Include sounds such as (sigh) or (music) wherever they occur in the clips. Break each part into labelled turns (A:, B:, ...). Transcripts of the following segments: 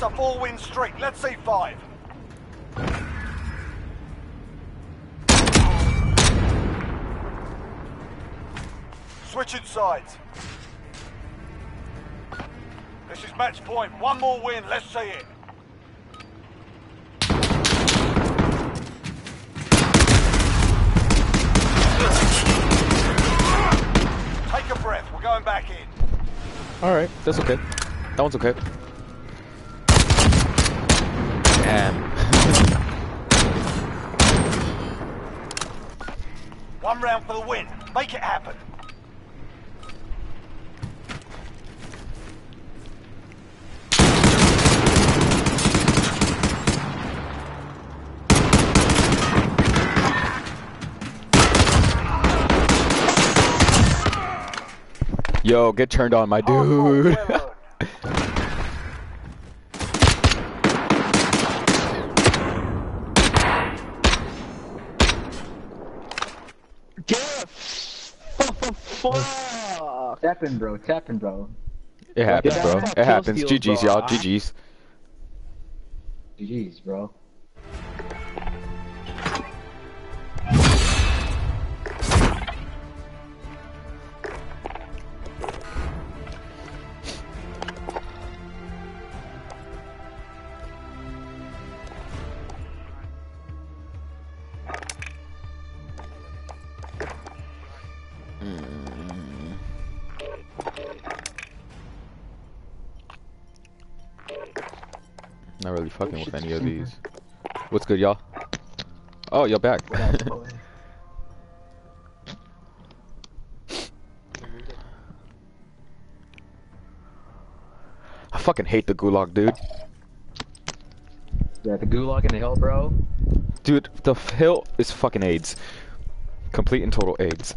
A: That's a four-win streak. Let's see five. Switching sides. This is match point. One more win. Let's see it. Take a breath. We're going back in.
B: Alright, that's okay. That one's okay. Damn. (laughs)
A: One round for the win. Make it happen.
B: Yo, get turned on, my dude. (laughs)
C: Fuck. Tapping, bro. Tapping, bro.
B: it happens, bro. It happens. GG's, y'all. GG's.
C: GG's, bro.
B: Not really oh, fucking with any of these. What's good, y'all? Oh, y'all back. (laughs) I fucking hate the gulag, dude.
C: Yeah, the gulag in the hill, bro.
B: Dude, the hill is fucking AIDS. Complete and total AIDS.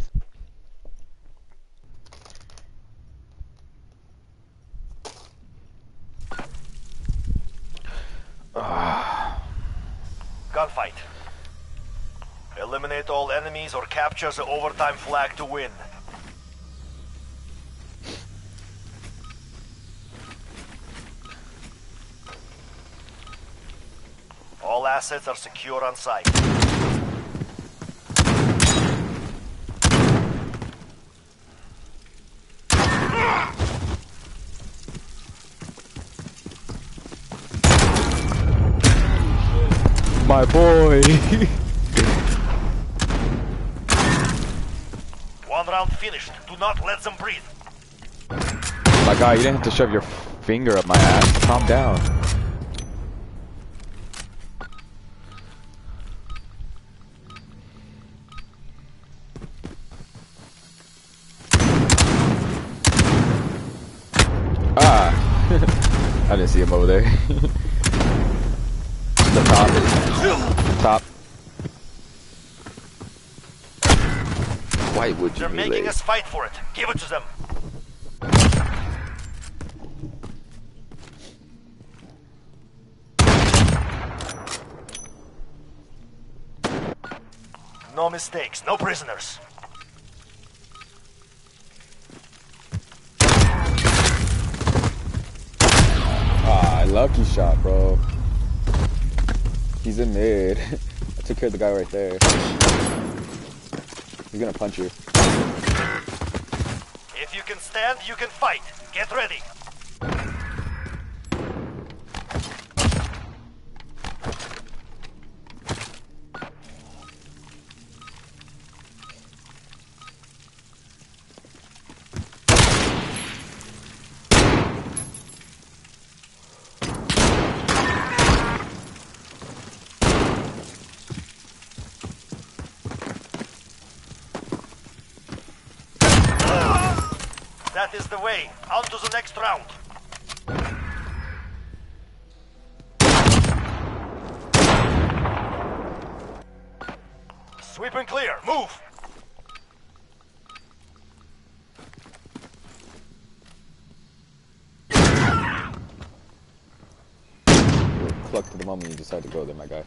A: Gunfight. Eliminate all enemies or capture the overtime flag to win. All assets are secure on site.
B: My boy.
A: One round finished. Do not let them breathe.
B: My guy, you didn't have to shove your finger up my ass. Calm down. Ah. (laughs) I didn't see him over there. (laughs) the top. Top. Why would you
A: They're making
B: relay?
A: us fight for it. Give it to them. No mistakes, no prisoners.
B: Ah, lucky shot, bro. He's in mid. (laughs) I took care of the guy right there. He's gonna punch you.
A: If you can stand, you can fight. Get ready. home and
B: you decide to go there, my guy.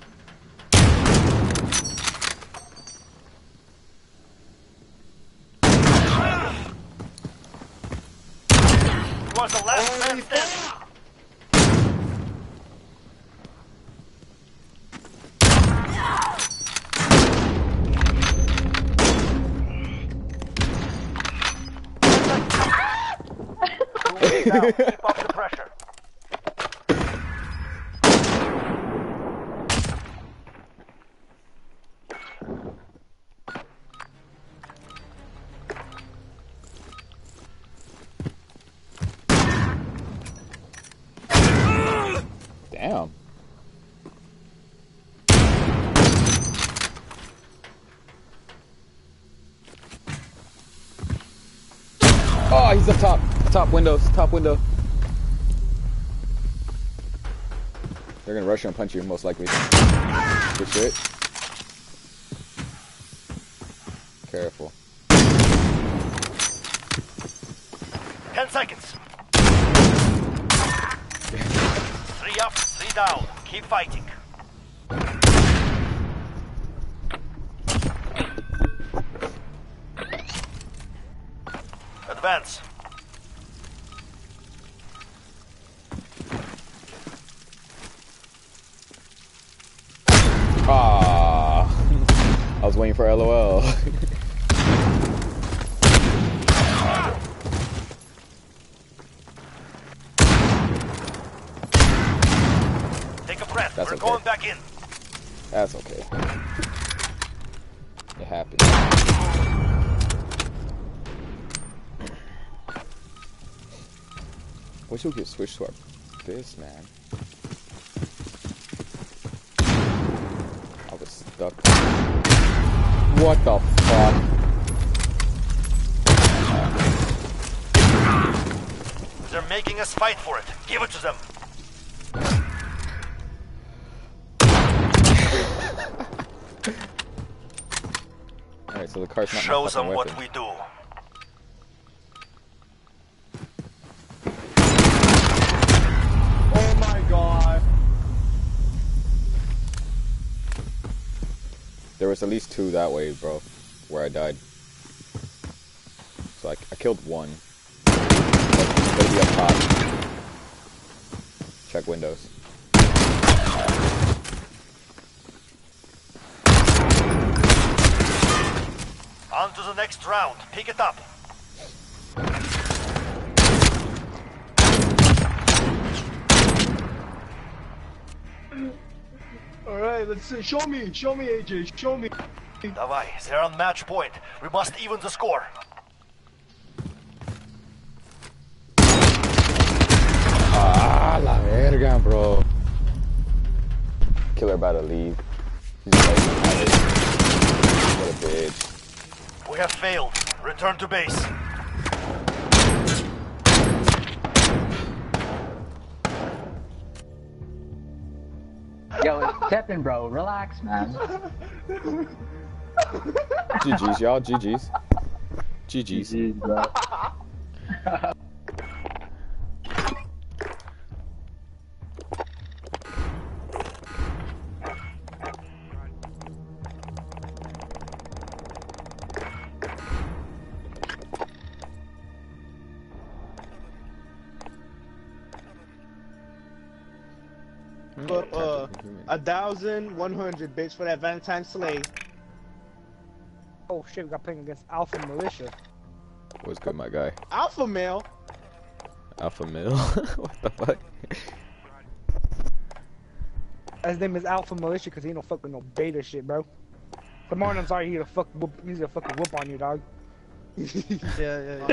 A: Was the last man standing. Now,
B: windows. Top window. They're gonna rush you and punch you, most likely. Good shit. Careful.
A: Ten seconds. three up, three down. Keep fighting. Advance.
B: Ah, I was waiting for LOL.
A: Take a breath.
B: That's
A: We're
B: okay.
A: going back in.
B: That's okay. It happens. Wish we could switch to our this man. I was stuck. What the fuck?
A: They're making us fight for it. Give it to them.
B: The car's not
A: Show them what
B: weapon.
A: we do.
D: Oh my god.
B: There was at least two that way, bro, where I died. So I, I killed one. But Gotta be up top. Check windows.
A: On to the next round. Pick it up.
D: Alright, let's see. Show me, show me, AJ, show me.
A: Давай, they're on match point. We must even the score.
B: Ah, la verga, bro. Killer about to leave.
A: We have failed. Return to base.
C: Yo, it's Teppin, bro. Relax, man. (laughs)
B: GG's, y'all. GG's. GG's.
C: Jeez, bro. (laughs)
D: 1,100, bitch, for that Valentine's Slay.
E: Oh shit, we got playing against Alpha Militia.
B: What's good, my guy?
D: Alpha Male?
B: Alpha Male? (laughs) what the fuck?
E: His name is Alpha Militia because he don't fuck with no beta shit, bro. Come on, I'm sorry, he's a fuck whoop, he's a fucking whoop on you, dog. (laughs)
D: yeah, yeah,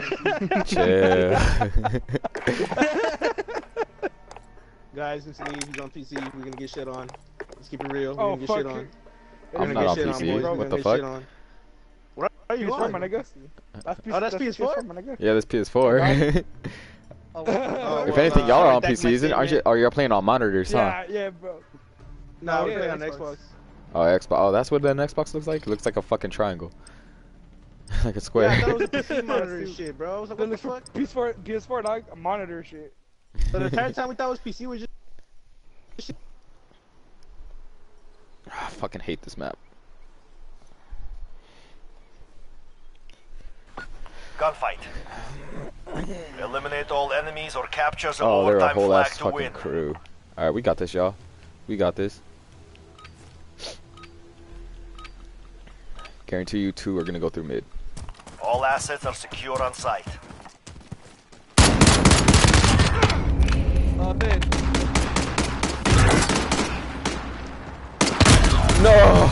D: yeah.
B: yeah. (laughs)
D: Guys, since me. he's on PC, we're gonna get shit on. Let's keep it real.
E: Oh,
D: gonna get
E: fuck
D: shit on.
B: I'm not
E: get
B: on PC.
D: boys. We're
B: What the fuck?
D: shit. What are you
E: PS4,
D: on?
E: my nigga. That's, PS-
D: Oh, that's PS4?
E: my nigga.
B: yeah, this PS4. (laughs)
D: Oh,
B: if anything,
D: uh,
B: y'all are on
D: that's my
B: PC, isn't? Aren't you?
D: statement.
B: Oh, you're playing on monitors, huh?
E: Yeah, yeah, bro.
D: No,
E: Oh,
D: we're
E: yeah,
D: playing on
E: Xbox.
D: Xbox.
B: Oh, Xbox. Oh, that's what an Xbox looks like. It looks like a fucking triangle, (laughs) like a square.
D: Yeah, I thought it was a PC (laughs) monitor shit, bro. I was like, what the fuck?
E: PS4, PS4, dog, a monitor shit.
D: So the entire time we thought it was PC, we just
B: I fucking hate this map.
A: Gunfight. Eliminate all enemies or capture the
B: Oh, they're a whole
A: flag
B: ass
A: to
B: fucking
A: win.
B: crew. All right, we got this, y'all. We got this. Guarantee you two are gonna go through mid.
A: All assets are secure on site.
D: Ah, all dead.
B: No!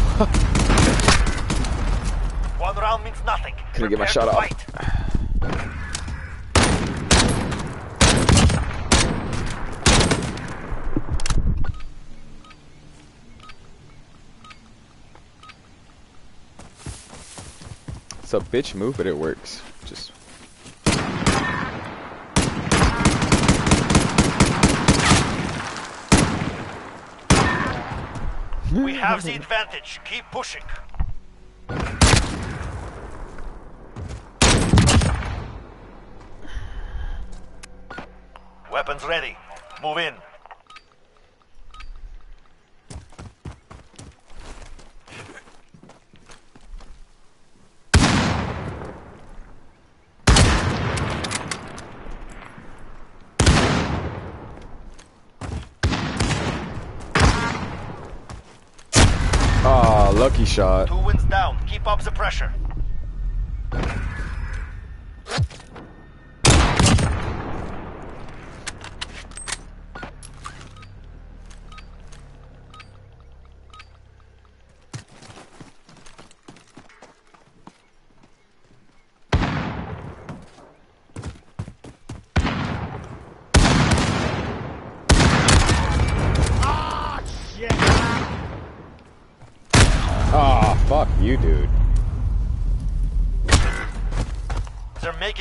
A: One round means
B: Couldn't get my shot off. It's a bitch move, but it works. Just
A: We have the advantage. Keep pushing. Ready. Move in.
B: ah, lucky shot.
A: Two wins down. Keep up the pressure.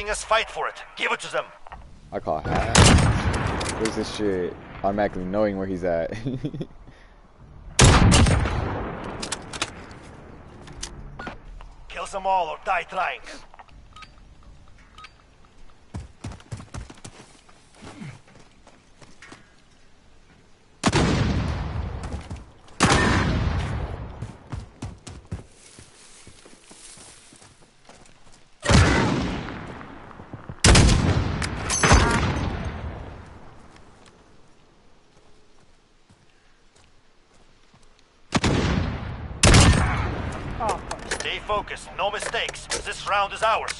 A: Making us fight for it. Give it to them.
B: I call half. Where's this shit? Automatically knowing where he's at. (laughs)
A: Kill them all or die trying.
E: Oh,
A: focused. No mistakes. This round is ours.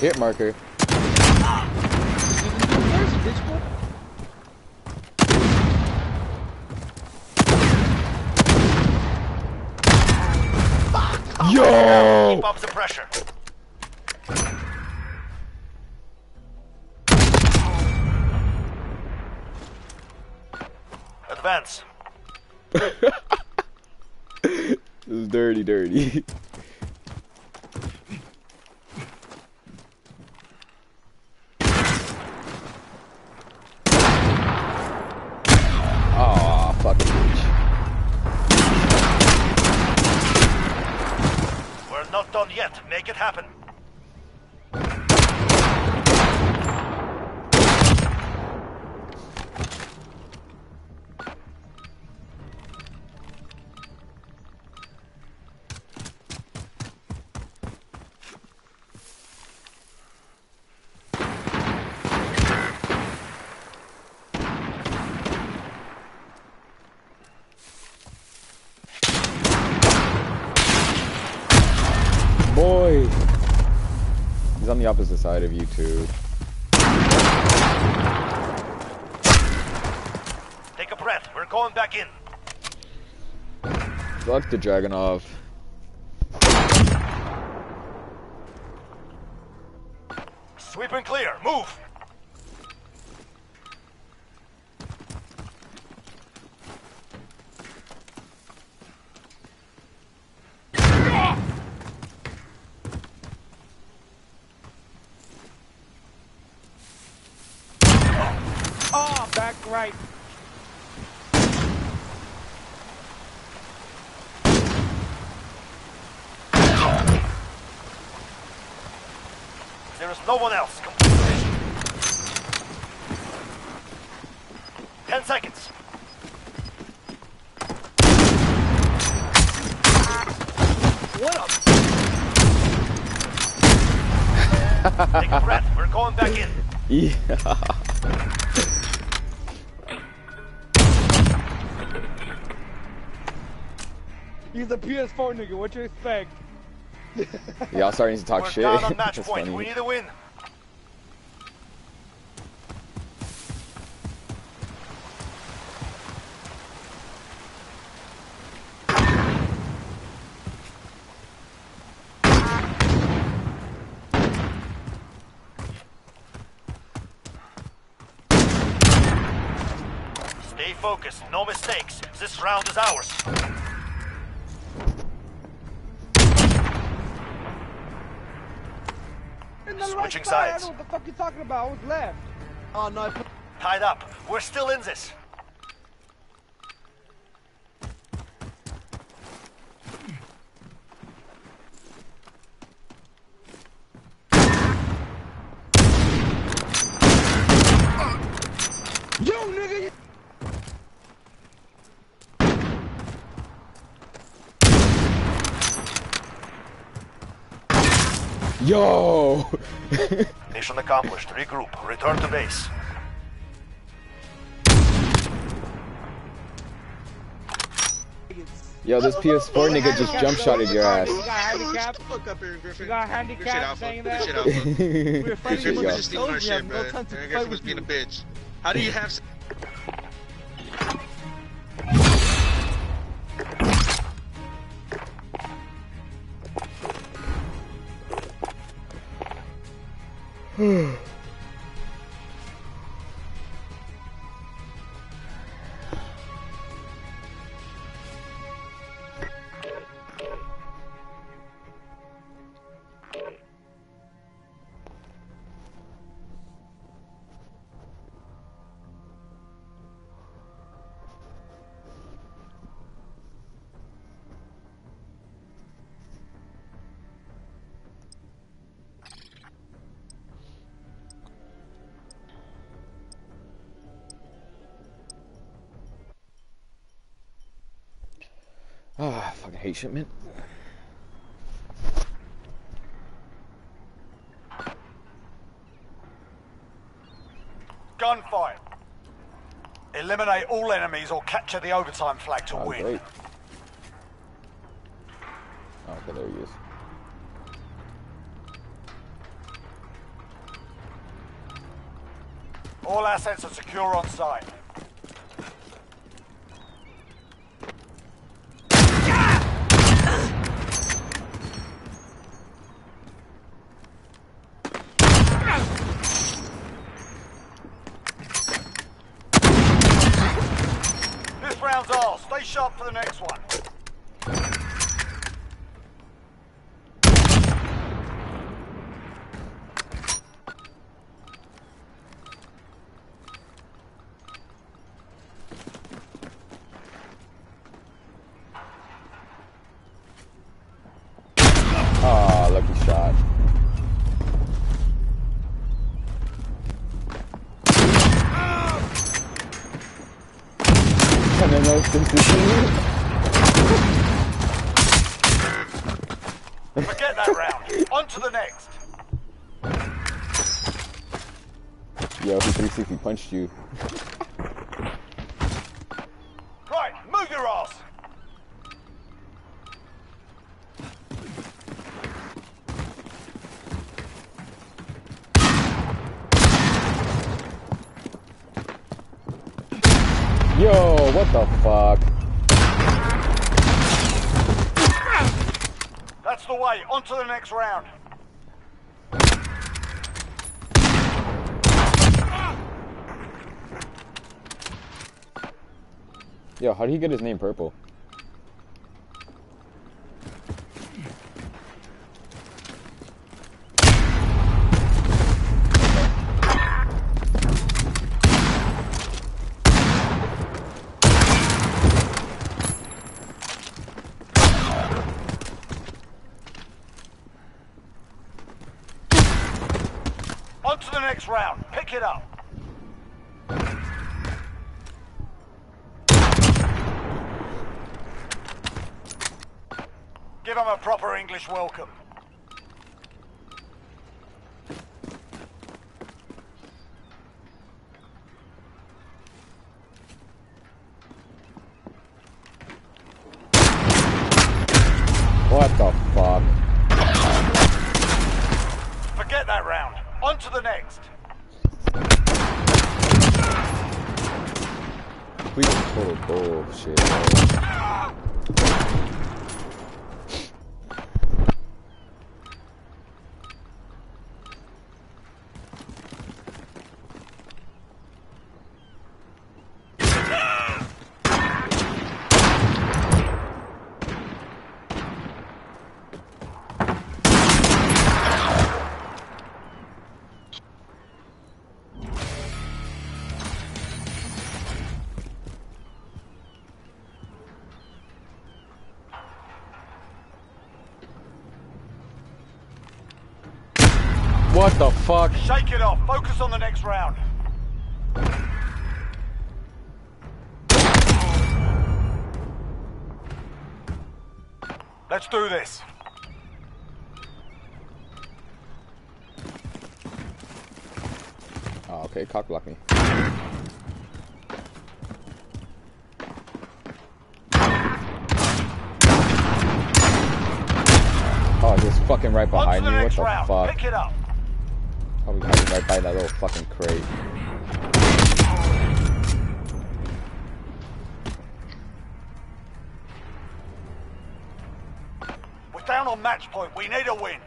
B: Hit marker. Yo!
A: Keep up the pressure. Advance. (laughs)
B: This is dirty, dirty. (laughs) the opposite side of you two.
A: Take a breath. We're going back in.
B: Fuck the Dragunov.
A: Sweep and clear. Move.
E: great.
A: There is no one else. Ten seconds. What a! (laughs) Take a breath. We're going back in. (laughs)
B: Yeah.
E: PS4 nigga. What you expect? (laughs)
B: Y'all starting to talk
A: We're
B: shit.
A: down on (laughs) match
B: That's
A: point.
B: funny.
A: We need a win. Stay focused. No mistakes. This round is ours. Sides.
E: I know what the fuck you talking about. I was left.
D: Oh no,
A: Tied up. We're still in this.
E: Yo, nigga. you-
B: Yo! (laughs)
A: Mission accomplished. Regroup. Return to base.
B: Yo, this PS4 nigga just jump shotted your ass.
E: You got handicap.
D: Fuck up here, Griffin.
E: You got
D: Good
E: handicap
D: Alpha.
E: saying
D: Good
E: that.
D: shit, Alpha.
E: We're fighting
B: Good
E: with
B: shit,
D: Griffin was just stealing our shit, bro.
E: time to
D: Aaron
E: fight
D: Griffin was being a bitch. How do you have... (laughs) s-
B: Fucking.
A: Gunfight. Eliminate all enemies or capture the overtime flag to
B: Oh,
A: win.
B: great. Okay, there he is.
A: All assets are secure on site. This round's ours. Stay sharp for the next one.
B: Ah, lucky shot. And then those consistently.
A: Forget that round. On to the next.
B: Yo, he 360 punched you.
A: Right, move your ass.
B: Yo, what the fuck?
A: That's the way. On the next round.
B: Yo, how did he get his name purple?
A: On to the next round. Pick it up. Give them a proper English welcome.
B: complete and total bullshit. bro. What the fuck?
F: Shake it off. Focus on the next round. Let's do this.
B: Oh, okay, cock block me. Oh, just fucking right behind me. What the
F: round.
B: fuck?
F: Pick it up.
B: Right by that little fucking crate.
F: We're down on match point. We need a win.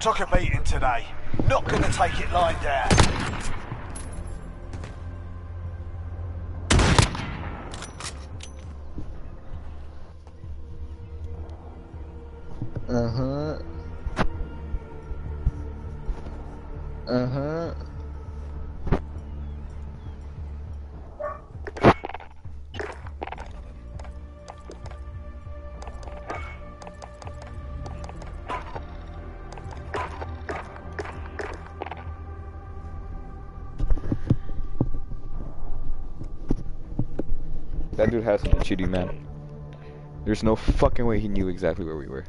F: Took a beating today. Not gonna take it lying down.
B: That dude has something cheating, man. There's no fucking way he knew exactly where we were.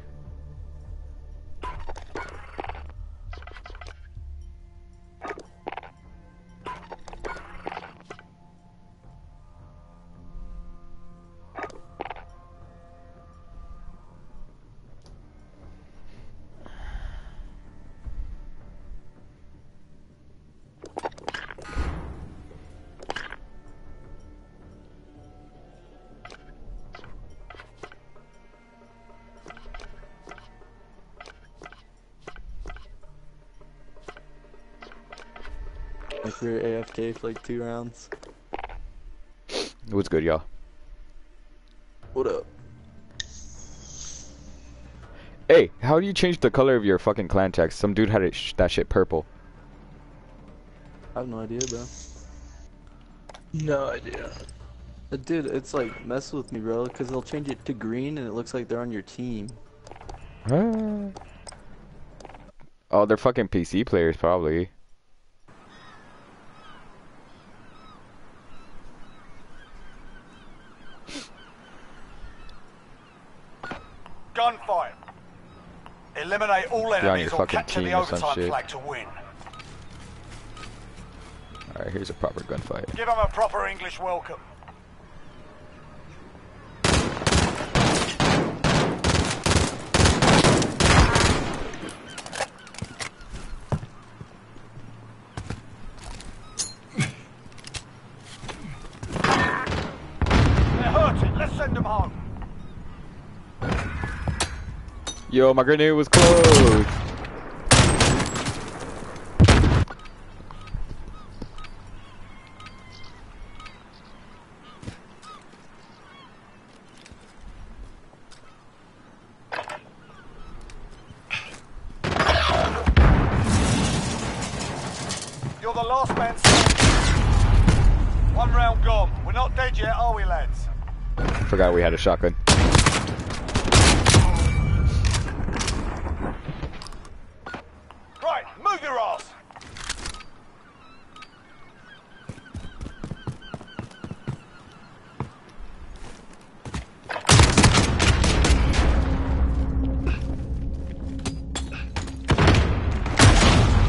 G: AFK like two rounds.
B: What's good, y'all?
G: What up?
B: Hey, how do you change the color of your fucking clan text? Some dude had it sh that shit purple.
G: I have no idea, bro.
H: No idea.
G: Dude, it's like mess with me, bro, because they'll change it to green and it looks like they're on your team.
B: Huh? Oh, they're fucking PC players, probably.
F: Gunfight. Eliminate all
B: on
F: enemies
B: your
F: or
B: fucking
F: the
B: team or some
F: overtime
B: shit.
F: flag to win.
B: Alright, here's a proper gunfight.
F: Give them a proper English welcome. They're hurting. Let's send home.
B: Yo, my grenade was closed. a shotgun.
F: Right, move your ass!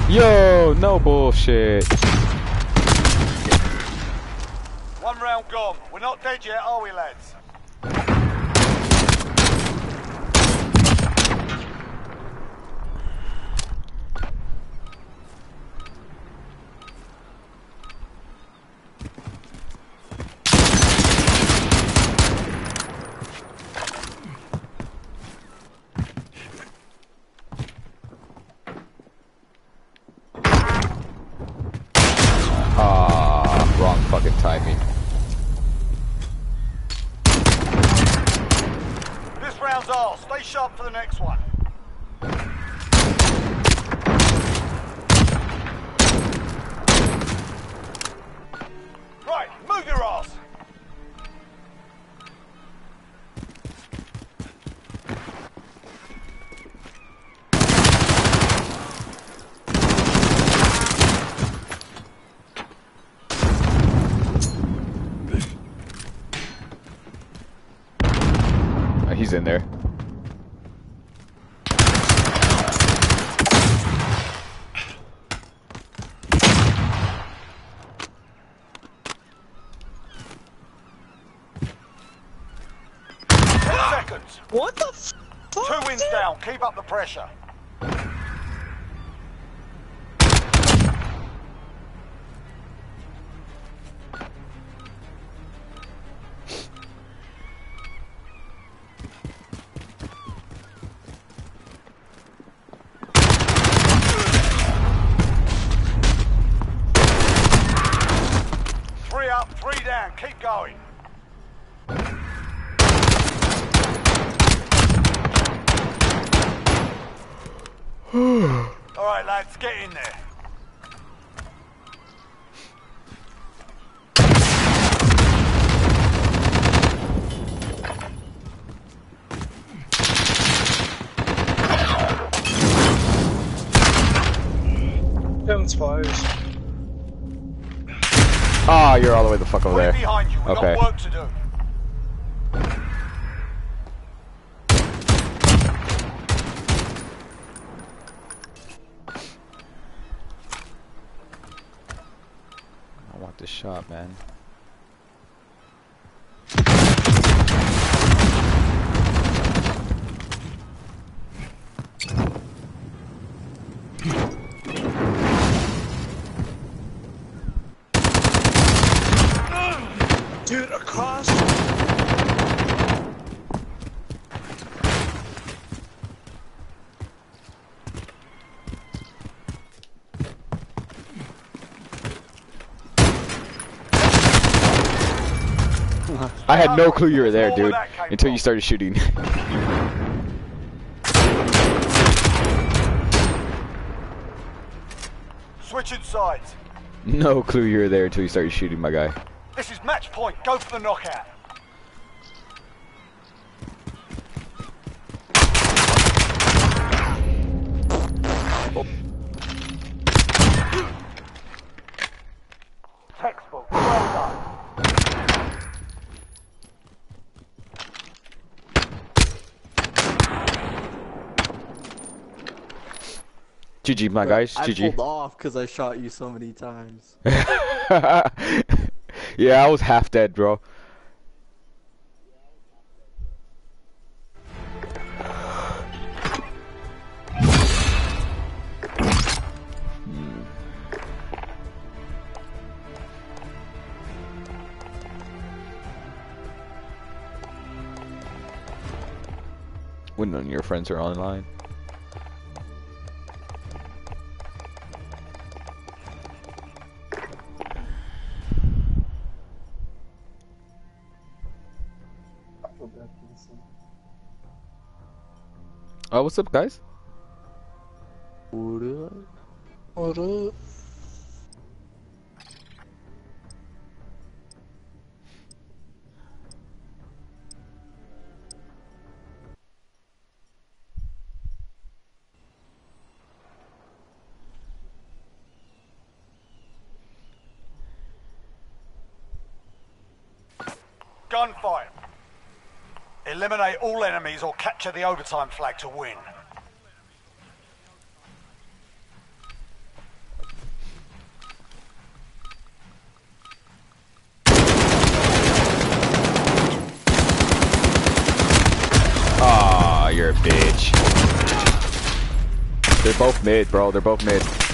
B: Yo, no bullshit.
F: One round gone. We're not dead yet, are we,
B: lad? Timing.
F: Pressure.
B: Fuck over there.
F: behind you. We've
B: Okay.
F: got work to do.
B: I want this shot, man.
I: Dude, across.
B: I had no clue you were there, dude, until you started shooting.
F: Switching sides.
B: no clue you were there until you started shooting, my guy.
F: This is match point. Go for the knockout.
B: GG, my guys.
G: I
B: GG.
G: pulled off because I shot you so many times. (laughs)
B: yeah, I was half dead, bro. When none of your friends are online. Oh, what's up, guys?
G: What up?
I: What up?
F: Eliminate all enemies or capture the overtime flag to win.
B: Ah, oh, you're a bitch. They're both mid, bro. They're both mid.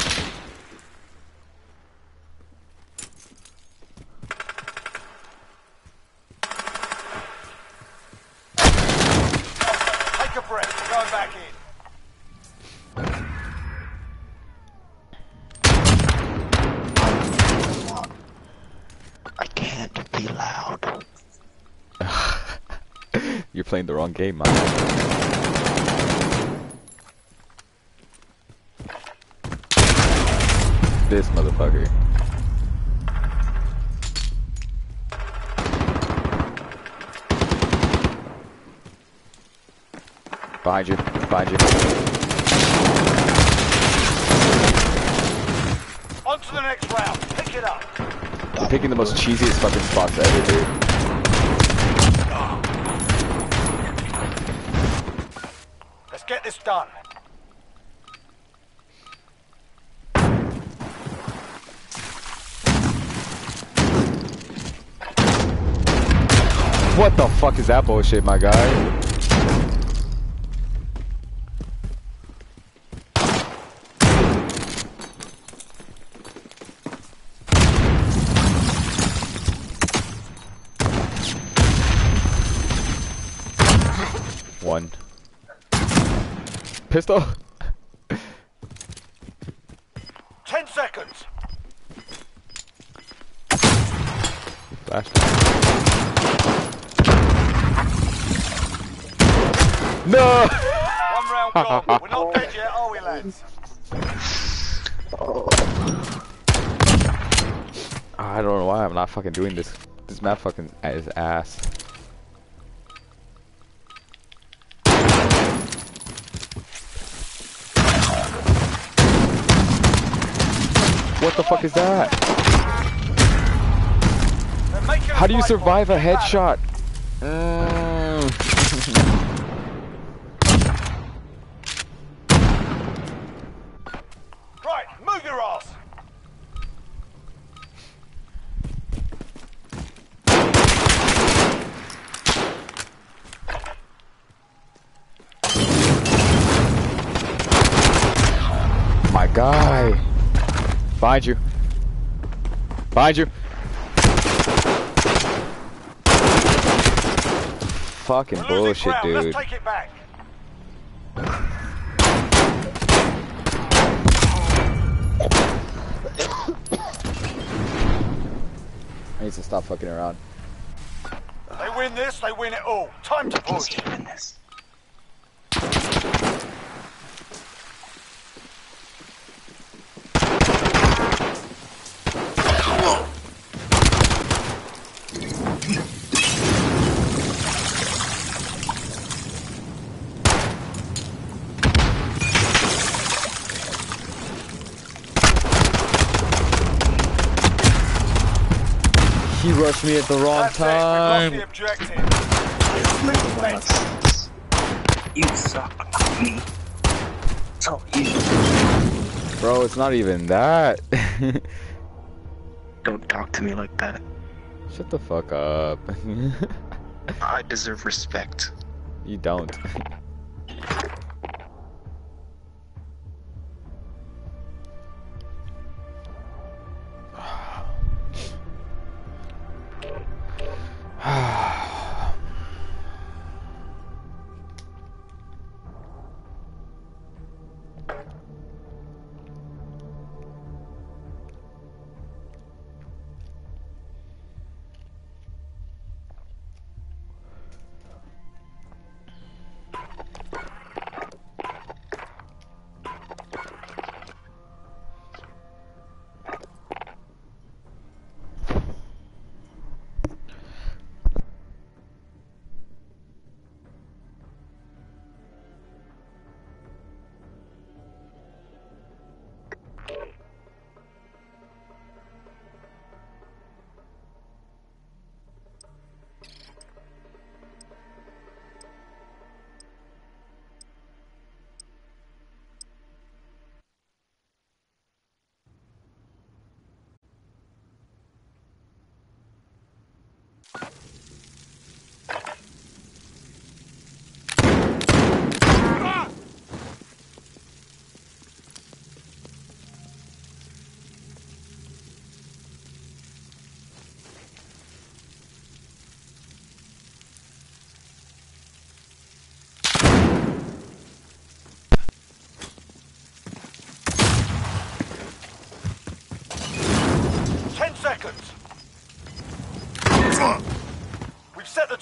B: Playing the wrong game, man. This motherfucker. Behind you, behind you.
F: On to the next round. Pick it up.
B: You're picking the most cheesiest fucking spots ever, dude.
F: Let's get this done.
B: What the fuck is that bullshit, my guy? One. Pistol?
F: Ten seconds.
B: Flash. No!
F: One round gone. We're not dead yet, are we, lads?
B: I don't know why I'm not fucking doing this. This map fucking is ass. What the fuck is that? How do you survive a headshot? Mm.
F: back. Right, move your ass.
B: My guy. Find you. Find you. Fucking bullshit, dude.
F: Let's take it back.
B: I need to stop fucking around.
F: They win this, they win it all. Time to
J: He's
F: push.
B: Rushed me at the wrong
F: That's it. We've lost the objective.
J: You suck. Me. You
B: Bro, it's not even that.
J: don't talk to me like that.
B: Shut the fuck up. (laughs)
J: I deserve respect.
B: you don't.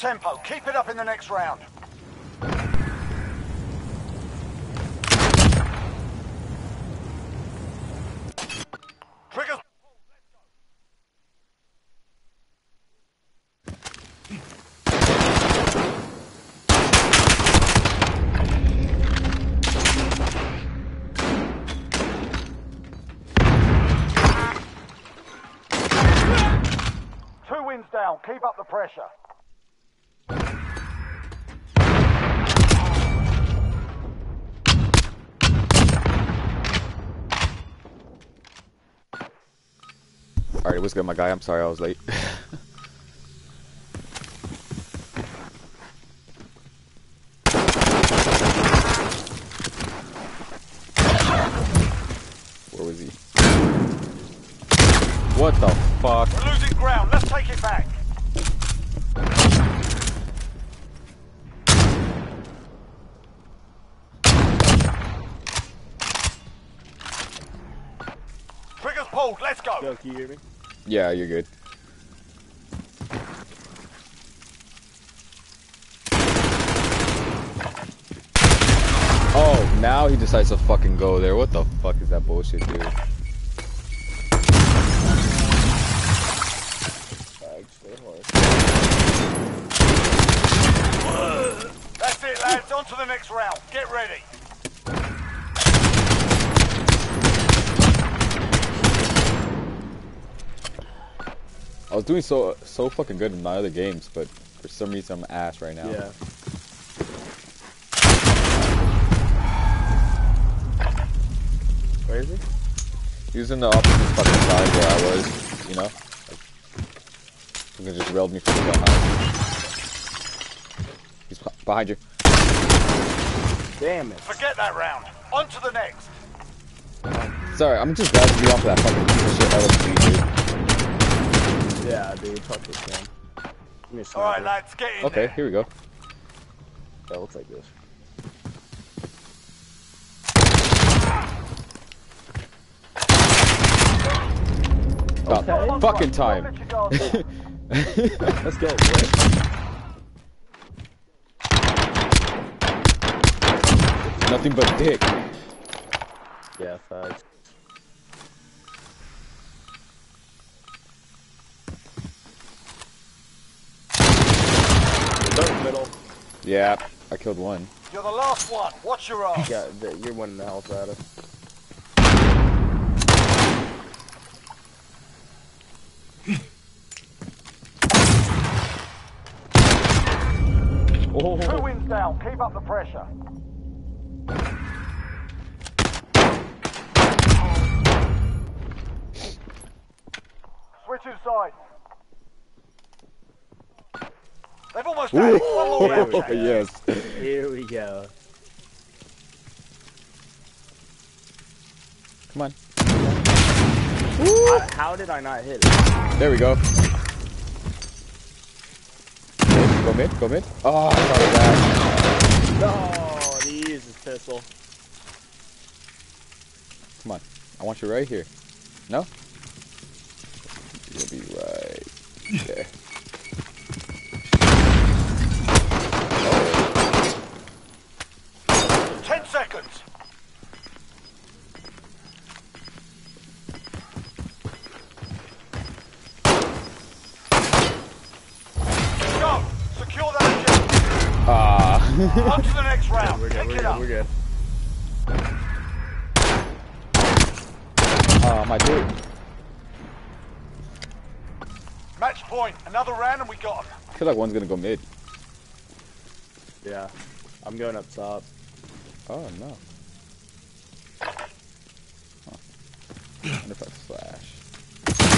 F: Tempo. Keep it up in the next round. Triggers. Two wins down. Keep up the pressure.
B: What's good, my guy? I'm sorry I was late. (laughs) Yeah, you're good. Oh, now he decides to fucking go there. What the fuck is that bullshit, dude?
F: That's it, lads. On to the next round. Get ready.
B: I was doing so so fucking good in my other games, but for some reason I'm ass right now.
D: Yeah. Where is he?
B: He was in the opposite fucking side where I was, you know? Like, he just railed me from behind. He's behind you.
D: Damn it.
F: Forget that round. On to the next.
B: Sorry, I'm just glad to be off of that fucking piece of shit LMG, dude.
D: Yeah, dude. Fuck this man. Give me a
F: All right,
D: sniper.
F: lads. Get in
B: Okay,
F: there.
B: here we go.
D: That looks like this.
B: About
D: Okay.
B: fucking time.
F: let your guard down.
D: Let's go. boy.
B: Nothing but dick.
D: Yeah, facts. Third middle.
B: Yeah, I killed one.
F: You're the last one. Watch your arms.
D: Yeah, you're winning the health out of. Oh,
F: Two wins down. Keep up the pressure. Switch inside. They've almost had it. One more.
B: Oh, (laughs) yes.
D: here we go.
B: Come on.
D: I- how did I not hit it?
B: There we go. Go mid, go mid. Oh, I thought of that.
D: No, he used his pistol.
B: Come on. I want you right here. No? You'll be right there.
F: Seconds. Go. Secure that objective.
B: Ah.
F: On to the next (laughs) round.
D: We're good,
F: Pick
D: we're
F: it
D: good,
F: up.
D: we're good.
B: oh, my dude.
F: Match point. Another round and we got him.
B: I feel like one's gonna go mid.
D: Yeah. I'm going up top.
B: Oh, no. Huh. I wonder if I flash.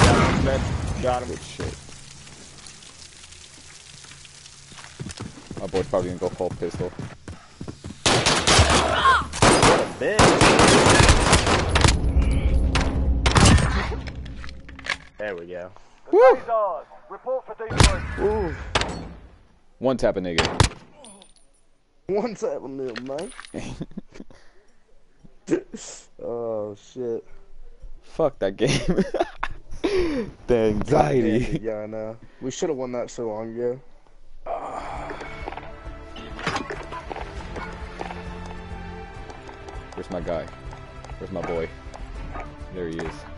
D: Yeah, one's mid. Got him.
B: Good shit. My boy's probably gonna go full pistol.
D: Big. There we go.
F: The day's ours. Report for.
D: Ooh.
B: One tap a nigga. (laughs)
D: One type of milk, man. (laughs) oh shit.
B: Fuck that game. (laughs) the anxiety.
D: Yeah, I know. We should have won that so long ago.
B: Where's my guy? Where's my boy? There he is.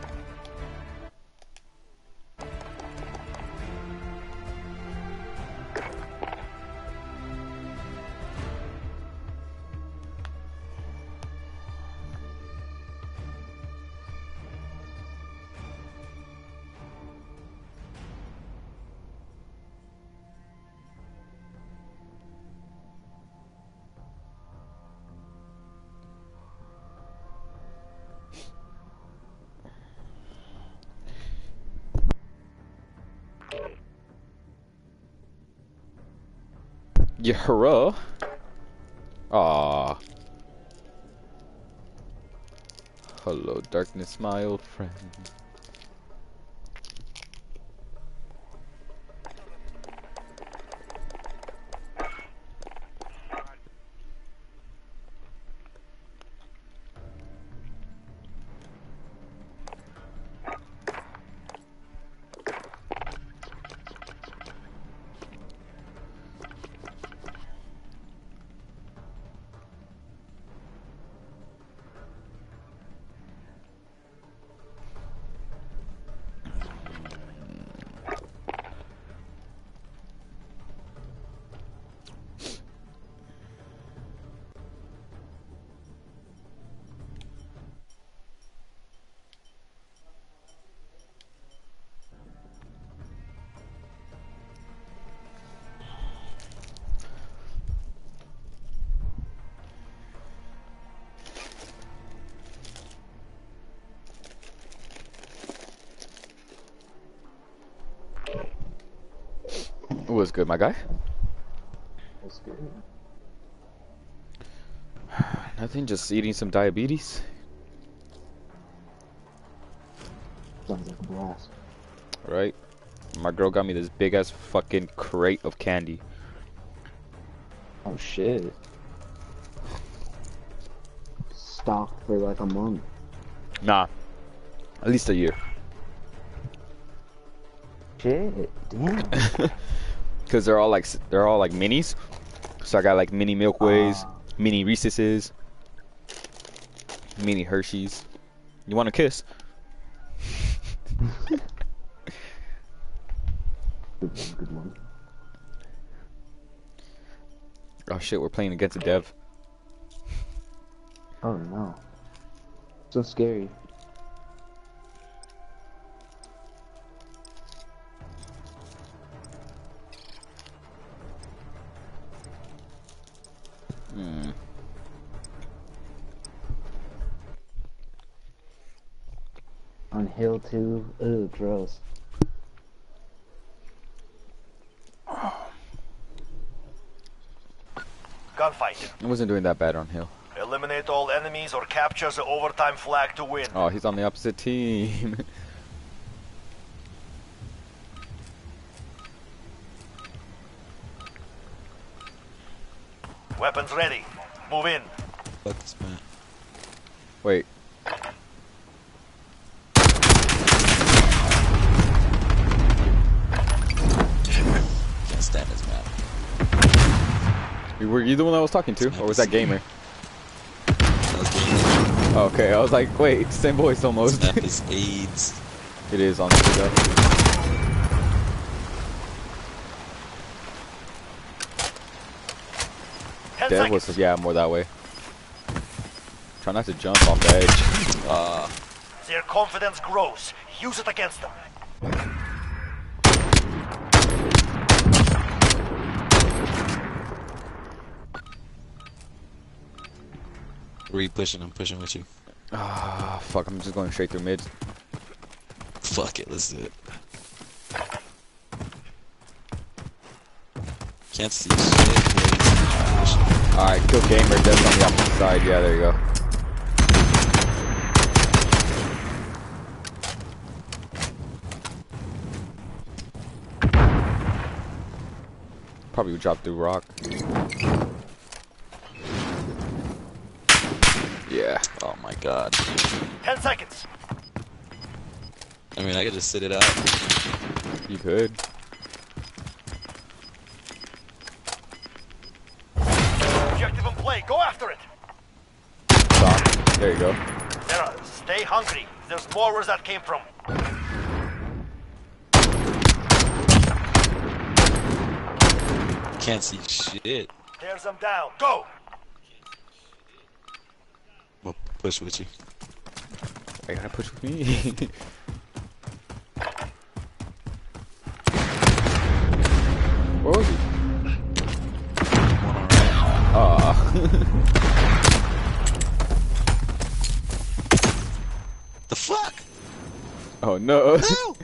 B: Yara. Ah. Hello, darkness, my old friend. What's good, my guy?
K: That's (sighs) good.
B: Nothing, just eating some diabetes.
K: Sounds like a blast.
B: Right? My girl got me this big ass fucking crate of candy.
K: Oh shit. Stocked for like a month.
B: Nah. At least a year.
K: Shit, damn. (laughs)
B: Cause they're all like they're all like minis. So I got like mini Milk Ways,
K: Ah.
B: mini Reese's, mini Hershey's. You want a kiss?
K: Good one, good one.
B: Oh shit, we're playing against a dev.
K: Oh no. So scary. Hill two, ugh, gross.
A: Gunfight.
B: I wasn't doing that bad on Hill.
A: Eliminate all enemies or capture the overtime flag to win.
B: Oh, he's on the opposite team. (laughs)
A: Weapons ready. Move in.
L: Fuck this
B: You- you the one I was talking to, or was that gamer?
L: That was game.
B: Okay, I was like, wait, same voice
L: This
B: almost.
L: map is AIDS. (laughs)
B: it is honestly though.
A: Ten
B: Dev
A: seconds.
B: was yeah more that way. Try not to jump off the edge.
L: Ah,
A: Their confidence grows. Use it against them.
L: Where you pushing? I'm pushing with you.
B: Ah, fuck! I'm just going straight through mid.
L: Fuck it, let's do it. Can't see shit.
B: All right, kill gamer. Dev's on the opposite side. Yeah, there you go. Probably would drop through rock. Yeah.
L: Oh my god.
A: Ten seconds.
L: I mean, I could just sit it out.
B: You could.
A: Objective in play. Go after it.
B: Stop. There you go.
A: There are, stay hungry. There's more where that came from.
L: Can't see shit.
A: Tears them down. Go!
L: We'll push with you.
B: I gotta push with me. (laughs) Where was he?
L: One on right.
B: Aw.
L: The fuck?
B: oh no.
L: No! (laughs)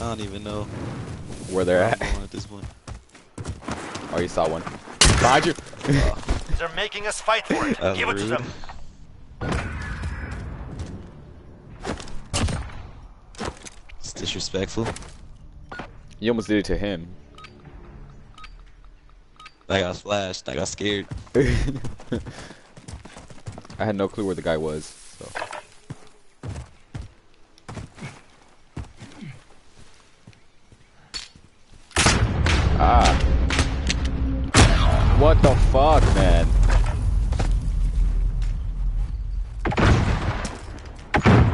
L: I don't even know
B: Where they're at.
L: at this point.
B: Oh, you saw one. Behind you.
A: They're making us fight for it.
L: That's (laughs) oh,
A: Give it to them.
L: It's disrespectful.
B: you almost did it to him.
L: I got flashed. I got scared. (laughs)
B: I had no clue where the guy was. So. Ah. What the fuck, man?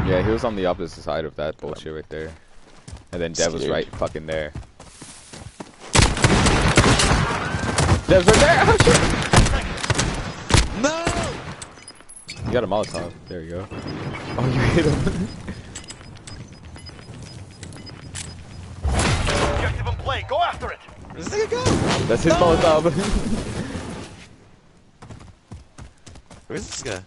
B: Yeah, he was on the opposite side of that bullshit right there. And then Dev was right fucking there. Dev's right there! Oh shit!
L: No!
B: You got a Molotov. There you go. Oh, you hit him.
A: Objective in play. Go after it.
L: Where's this nigga go?
B: That's his Molotov. (laughs)
L: Where's this guy?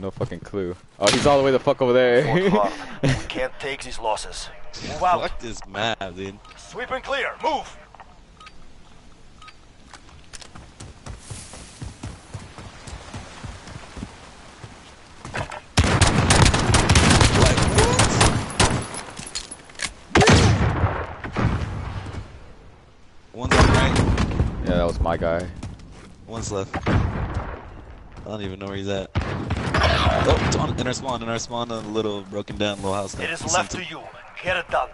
B: no fucking clue. Oh, he's all the way the fuck over there.
A: We (laughs) can't take these losses. Move out.
L: Fuck this map, dude.
A: Sweep and clear. Move.
L: What? One's on right,
B: yeah, that was my guy.
L: one's left. I don't even know where he's at. Oh, it's on, in our spawn, in our spawn, a little broken down little house.
A: It is
L: It's
A: left to you. Get it done.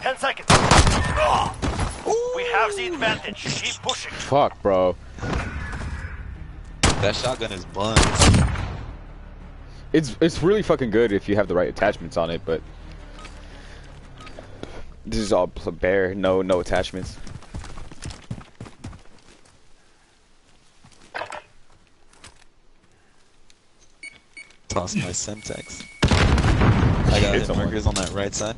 A: Ten seconds. We have the advantage. Keep pushing.
B: Fuck, bro.
L: That shotgun is buns.
B: It's it's really fucking good if you have the right attachments on it, but this is all bare, no no attachments.
L: Toss my Semtex. I got
B: Hit
L: hit markers on that right side.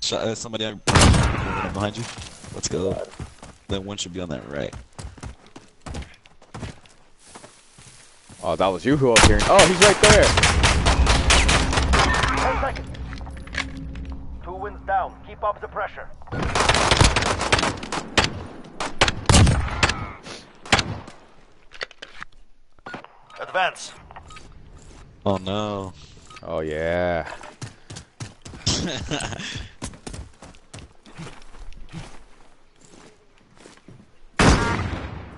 L: Shot uh, somebody on- behind you. Let's go. Then one should be on that right.
B: Oh, that was you who was hearing. Oh, he's right there.
A: Ten seconds. Two wins down. Keep up the pressure. Advance.
L: Oh no.
B: Oh yeah. (laughs)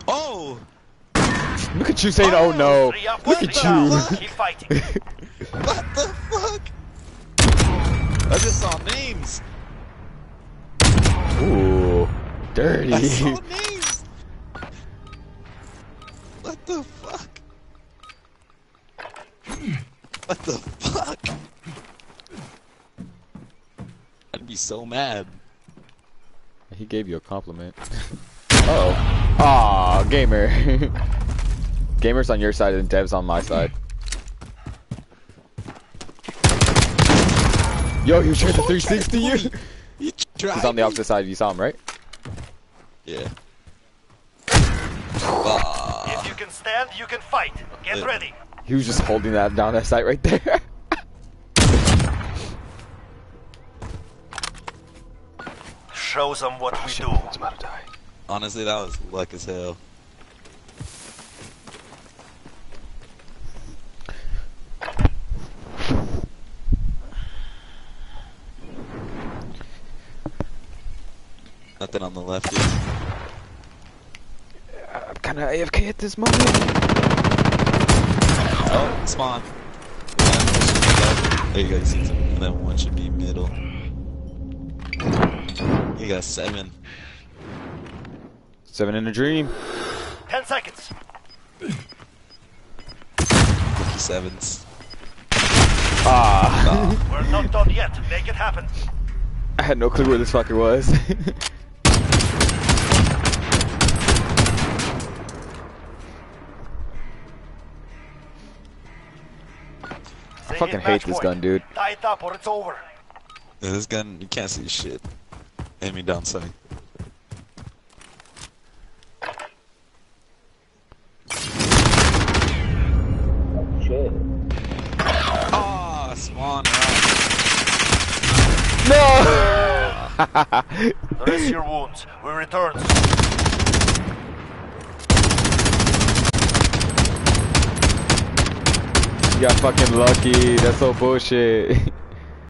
L: oh!
B: Look at you saying, "Oh no."
A: Up,
B: Look at you.
A: Keep fighting. (laughs)
L: What the fuck? I just saw names.
B: Ooh, dirty.
L: So mad.
B: He gave you a compliment. (laughs) oh. Aw, gamer. (laughs) Gamer's on your side and Dev's on my side. Yo, he tried to 360 you.
L: You tried
B: He's on the opposite side. You saw him, right?
L: Yeah. Ah,
A: If you can stand, you can fight. Get
L: Uh,
A: ready.
B: He was just holding that down that side right there. (laughs)
A: Show them what we do.
B: about to die.
L: honestly, that was luck as hell. Nothing on the left. Dude.
B: I'm kind of AFK at this moment.
L: Oh, spawn. There you go, you see some, that one should be middle. You got seven.
B: Seven in a dream.
A: Ten seconds.
L: Lucky sevens.
B: Ah. (laughs)
A: We're not done yet. Make it happen.
B: I had no clue where this fucker was. I fucking hate this
A: point.
B: gun, dude.
A: Tie it up or it's over.
L: Yeah, this gun, you can't see shit. Enemy downside.
K: Shit.
L: Ah, spawn
B: No! (laughs)
A: Rest your wounds. We return.
B: You got fucking lucky. That's so bullshit. (laughs)